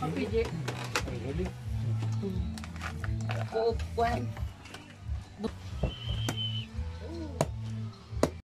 Kapiji. Kukuan.